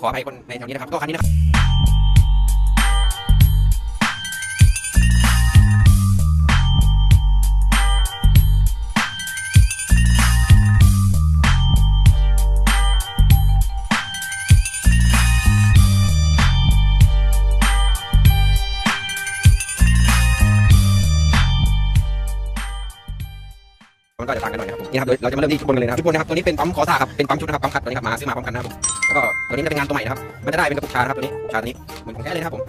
ขออภัยคนในแถวนี้นะครับก็คันนี้นะครับ นี่ครับเดี๋ยวเราจะมาเริ่มที่ชุดบนกันเลยนะครับชุดบนนะครับตัวนี้เป็นปั๊มคอซ่าครับเป็นปั๊มชุดนะครับปั๊มคัดตัวนี้ครับมาซื้อมาพร้อมกันนะครับผมแล้วก็ตัวนี้จะเป็นงานตัวใหม่นะครับมันจะได้เป็นกระปุกชาครับตัวนี้ชาตัวนี้เหมือนของแท้เลยนะครับผม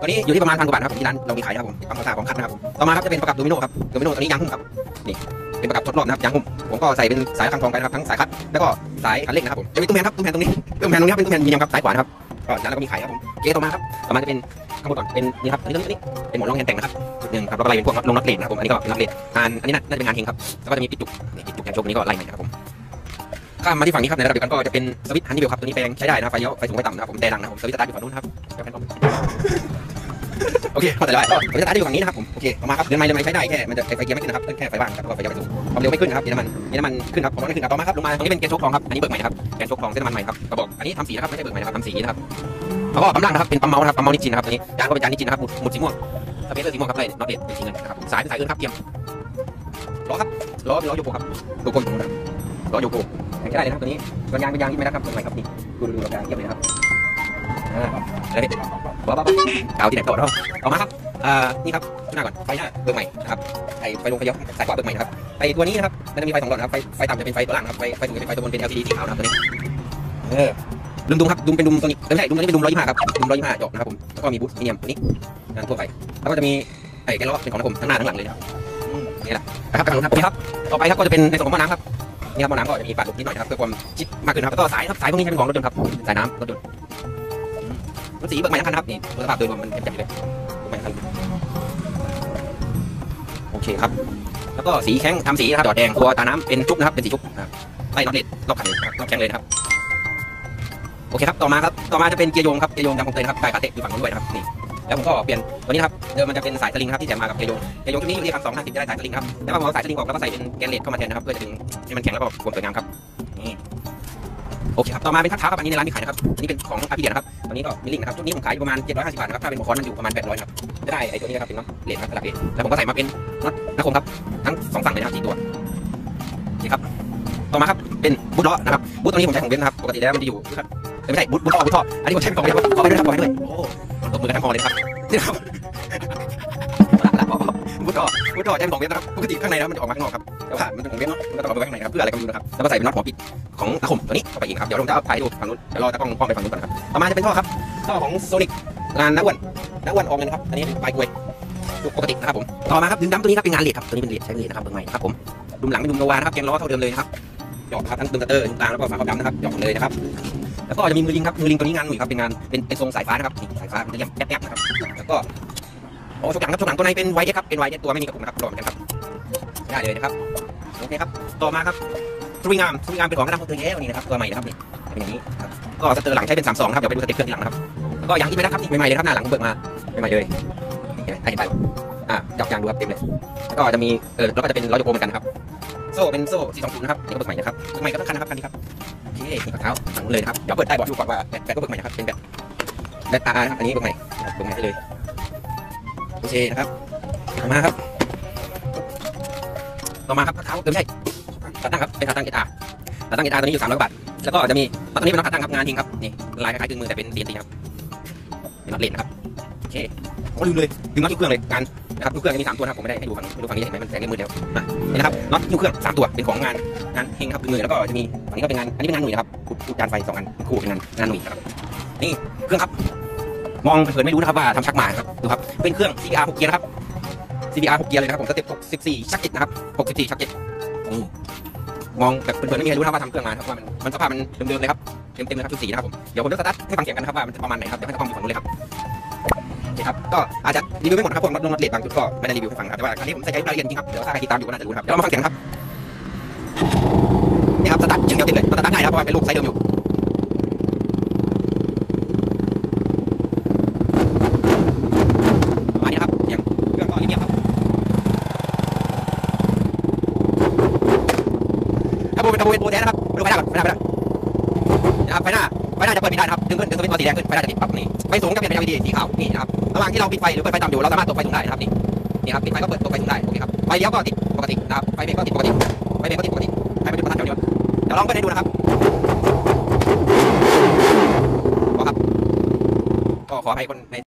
ตัวนี้อยู่ที่ประมาณพันกว่าบาทครับผมที่ร้านเรามีขายนะครับผมปั๊มคอซ่าของคัดนะครับผมต่อมาครับจะเป็นประกับโดมิโนครับโดมิโนตัวนี้ยางหุ้มครับนี่เป็นประกับทดรอบนะครับยางหุ้มผมก็ใส่เป็นสายคังทองไปนครับทั้งสายคัดแล้วก็สายคันเร่งนะครับผมจะมีตุ้มแมนครับตุ้มแมนตรงนี้ตุ้มแมนตรงนี้ครับเป็นตุ้มแมนยีเนียมครับสายขวานะครับก็ร้านเราก็มีขายครับผมเกต่อมาครับต่อมาจะเป็น ข้างบนก่อนเป็นนี่ครับอันนี้ตัวนี้เป็นหมอนรองแฮนแต่งนะครับจุดหนึ่งครับแล้วก็ไล่เป็นพวกลงน็อตเลนนะครับผมอันนี้ก็น็อตเลนงานอันนี้น่าจะเป็นงานเฮงครับแล้วก็จะมีปิดจุกนี่ปิดจุกแกนโชกนี้ก็ไล่ใหม่นะครับผมข้ามมาที่ฝั่งนี้ครับในระดับเดียวกันก็จะเป็นสวิตช์ฮันนี่เบลครับตัวนี้แปลงใช้ได้นะครับไฟเลี้ยวไฟสูงไฟต่ำนะครับผมแต่หลังนะครับผมสวิตช์สตาร์ทอยู่ฝั่งนู้นครับแป๊บนึงโอเคเข้าใจได้ก็สวิตช์สตาร์ทอยู่ฝั่งนี้นะครับผมโอเคต่อมาครับเดินไม้เดินไม้ใช้ได้แค่มันจะไฟเกียร์ไม่ขึ้นนะครับแค่ไฟบ้างครับแล้วก็ไฟเลี้ยวไฟสูงความเร็วไม่ขึ้นนะครับเยอรมันเยอรมันขึ้นครับผมไม่ขึ้นครับต่อมาครับลงมาตรงนี้เป็นแกนโชกทองครับอันนี้เบิกใหม่ครับแกนโชกทองเส้นน้ำมันใหม่ครับกระบอกอันนี้ทำสีนะครับไม่ใช่เบิกใหม่นะครับทำสีนะครับ แล้วก็ปั๊มล่างนะครับเป็นปั๊มเมาส์นะครับปั๊มเมาส์นิจินนะครับตัวนี้ยางก็เป็นยางนิจินนะครับหมุดหมุดสีม่วงสเปซเซอร์สีม่วงครับเลยน็อตเด็ดเป็นสีเงินนะครับสายเป็นสายเอื่นครับเทียมล้อครับล้อเป็นล้อโยโกครับโยโกอยู่ตรงนู้นนะล้อโยโกแข็งใช้ได้เลยนะครับตัวนี้ตัวยางเป็นยางที่ไม่รักครับเบิกใหม่ครับนี่ดูดูดูยางเยี่ยมเลยนะครับอ่าแล้วนี่บ้าบ้าบ้ากาวที่ไหนต่อเนาะต่อมาครับอ่านี่ครับหน้าก่อนไฟหน้าเบิกใหม่นะครับไฟไฟลงไฟเลี้ยวสายขวาเบิกใหม่นะครับไฟตัวนี้นะครับมันจะมีไฟสองหลอดนะครับไฟไฟต่ำจะเป็นไฟตัวล่างนะครับไฟไฟสูงจะเป็นไฟตัวบนเป็น LCD สีขาวนะครับตัวนี้เออ ดุมดุมครับดุมเป็นดุมตัวนี้ไม่ใช่ดุมตัวนี้เป็นดุมร้อยยี่ห้าครับดุมร้อยยี่ห้าจอกนะครับผมแล้วก็มีบูทมีเนียมตัวนี้งานทั่วไปแล้วก็จะมีไอ้แกล้อเป็นของผมทั้งหน้าทั้งหลังเลยนะครับนี่แหละนะครับกำลังครับนี่ครับ ต่อไปครับก็จะเป็นในส่วนของหม้อน้ำครับนี่ครับหม้อน้ำก็จะมีปาดลุกนิดหน่อยนะครับเพื่อความชิดมากขึ้นครับแล้วก็สายครับสายพวกนี้ใช้เป็นของรถยนต์ครับสายน้ำรถยนต์มรถสีเบิกใหม่ทั้งคันครับนี่สภาพโดยรวมมันแจ่มๆอยู่เลยใหม่ทั้งคันโอเคครับ แล้วก็สีแข้งทำสีนะครับจอดแดงตัวตาน้ำเป็นชุบนะครับเป็นสีชุบนะครับไล่น็อตเด็ดรอบคันเลยครับรอบแข้งเลยนะครับ โอเคครับต่อมาครับต่อมาจะเป็นเกียร์โยงครับเกียร์โยงจำคงเตยนะครับปลายขาเตะอยู่ฝั่งนู้นด้วยนะครับนี่แล้วผมก็เปลี่ยนตัวนี้ครับเดิมมันจะเป็นสายสลิงครับที่แถมมากับเกียร์โยงเกียร์โยงชุดนี้อยู่ที่พันสองห้าสิบจะได้สายสลิงครับแล้วก็เอาสายสลิงออกแล้วก็ใส่เป็นแกนเลดเข้ามาแทนนะครับเพื่อจะดึงให้มันแข็งแล้วก็ความสวยงามครับนี่โอเคครับต่อมาเป็นทักท้าครับอันนี้ในร้านมีขายนะครับอันนี้เป็นของอาพีเดียนะครับตัวนี้ก็มิลลิงนะครับชุดนี้ผมขายประมาณ750บาทนะครับถ้าเป็นหัวกคอนมันอยู่ประมาณ800ครับจะได้ไอ้ตัวนี้นะครับเป็นน็อตเลดครับระดับเลดแล้วผมก็ใส่มาเป็นน็อตนักคมครับทั้งสองฝั่งเลยนะครับสี่ตัวนี่ครับต่อมาครับเป็นบูทล้อนะครับบูทตัวนี้ผมใช้ของเบนซ์นะครับปกติแล้วมันจะอยู่ครับ ไม่ใช่บูทบูทท่อบูทท่ออันนี้ผมใช้ของเบนซ์ครับขอไปด้วยครับขอไปด้วยโอ้ตบมือกันทั้งกอเลยครับนี่ครับบูทท่อบูทท่อใช้ของเบนซ์นะครับปกติข้างในนะมันจะออกมาข้างนอกครับแต่ว่ามันเป็นของเบนซ์เนาะมันก็ต้องเอาไปไว้ข้างในครับเพื่ออะไรก็ไม่รู้นะครับแล้วก็ใส่เป็นน็อตหัวปิดของอาคมตัวนี้เข้าไปอีกครับเดี๋ยวผมจะเอาถ่ายดูฝั่งนู้นเดี๋ยวรอตะกล้องป้องไปฝั่งนู้นก่อนครับต่อมาจะเป็นท่อครับท่อของโซนิกงานนักอ้วนนักอ้วนออกเงินครับอันนี้ปลายกล้วยปกตินะครับผมต่อมาครับดึงดั้มตัวนี้ครับเป็นงานเหล็กครับตัวนี้เป็นเหล็กใช้เหล็กนะครับเบอร์ใหม่นะครับผมดุมหลังเป็นดุมโนวานะครับแกนล้อเท่าเดิมเลยนะครับหยอกครับทั้งดึงสเตอร์ดึงกลางแล้วก็ฝาครอบดำนะครับหยอกเลยนะครับ แล้วก็จะมีมือลิงครับมือลิงตัวนี้งานหนุ่ยครับเป็นงานเป็นเป็นทรงสายฟ้านะครับนี่สายฟ้ามันจะเรียกแป๊บๆนะครับแล้วก็โอ้ชกหลังครับชกหลังตัวในเป็นไวเอครับเป็นไวเอตัวไม่มีกระปุกนะครับหล่อเหมือนกันครับได้เลยนะครับโอเคครับต่อมาครับสวิงอาร์มสวิงอาร์มเป็นของกระดมตัวเย้นี่นะครับตัวใหม่นะครับนี่เป็นอย่างนี้ครับก็สเตอร์หลังใช้เป็น32ครับเดี๋ยวไปดูสเต็ปเครื่องทีหลังนะครับก็อย่างที่ไม่ได้ครับนี่ใหม่ๆเลยครับหน้าหลังเบิกมาใหม่ๆเลยเห็นไหมเห็นไปอะจับยางดูครับเต็มเลยแล้วก็จะมีเออแล้วก็จะเป็นล้อโยโกเหมือนกันครับโซ่เป็นโซ่สี่สองศูนย์นะครับนี่ก็เบิกใหม่นะครับเบิกใหม่ก็ทั้งคันนะครับคันนี้ครับ โอเคนี่กับเท้าฝังนู้นเลยนะครับเดี๋ยวเปิดได้บอกดูก่อนว่าแบตแบก็เบิกใหม่นะครับเป็นแบตแบตอาร์นะครับอันนี้เบิกใหม่ครับเบิกใหม่ได้เลยโอเคนะครับมาครับต่อมาครับเท้าเออไม่ใช่ขาตั้งครับเป็นขาตั้งเออาร์ขาตั้งเออาร์ตัวนี้อยู่สามร้อยบาทแล้วก็จะมีตัวนี้เป็นน็อตขาตั้งครับงานทิ้งครับนี่ลายคล้ายๆกึ่งมือแต่เป็นสีนครับเป็นน็อตเลนนะครับโอเคโอ้ลืมเลยลืมน็อตทุกเครื่องเลยงาน นะครับทุกเครื่องมีสามตัวนะครับผมไม่ได้ให้ดูฝั่งไม่ดูฝั่งนี้เห็นไหมมันแสงในมือแล้วอะนี่นะครับน็อตนิ้วเครื่องสามตัวเป็นของงานงานเฮงครับเป็นมือแล้วก็จะมีฝั่งนี้ก็เป็นงานอันนี้เป็นงานหนุ่ยนะครับอุดจานไฟสองอันคู่เป็นงานงานหนุ่ยนะครับนี่เครื่องครับ มองเผินไม่รู้นะครับว่าทำชักมาครับดูครับเป็นเครื่อง CBR 6เกียร์นะครับ CBR 6เกียร์เลยนะครับผมสเต็ป64ชักเจ็ดนะครับ64ชักเจ็ดมองแบบเผินๆไม่มีใครรู้นะครับว่าทำเครื่องมาครับว่ามันมันสภาพมันเดิมๆเลยครับเต็มๆเลยครับชุดสีนะครับผมเดี๋ยวผมจะสตาร์ทให้ฟังเสียงกันนะครับว่ามันจะประมาณไหนครับเดี๋ยวให้ตะกล้องอยู่ฝั่งนู้นเลยครับ เคครับ ก็อาจจะรีวิวไม่หมดครับพวกน็อตลงน็อตเลสบางจุดก็ไม่ได้รีวิวให้ฟังครับแต่ว่าคันนี้ผมใส่ใจรายละเอียดจริงครับ เดี๋ยวถ้าใครติดตามอยู่ก็น่าจะรู้นะครับ เดี๋ยวเรามาฟังเสียงครับ นี่ครับสตาร์ทอย่างเดียวติดเลยสตาร์ทง่ายครับเพราะว่าเป็นลูกไซส์เดิมอยู่ประมาณนี้ครับเสียงเครื่องก็เงียบครับถ้าโบเป็นโบเป็นโบแท้นะครับดูไฟหน้าก่อนไฟหน้าไฟหน้านะครับไฟหน้า ไฟหน้าจะเปิดไม่ได้นะครับ ดึงขึ้นดึงสวิตช์ตัวสีแดงขึ้นไฟหน้าจะติดปั๊บนี่ไฟสูงจะเป็น LED สีขาวนี่นะครับ ระหว่างที่เราปิดไฟหรือเปิดไฟต่ำอยู่เราสามารถตกไฟสูงได้นะครับนี่นี่ครับปิดไฟก็เปิดตกไฟสูงได้โอเคครับ ไฟเลี้ยวก็ติดปกตินะครับ ไฟเบรกก็ติดปกติ ไฟเบรกก็ติดปกติไฟไม่ติดประทัดเดี๋ยวนี้เดี๋ยวลองเปิดให้ดูนะครับก็ครับก็ขอให้คนใน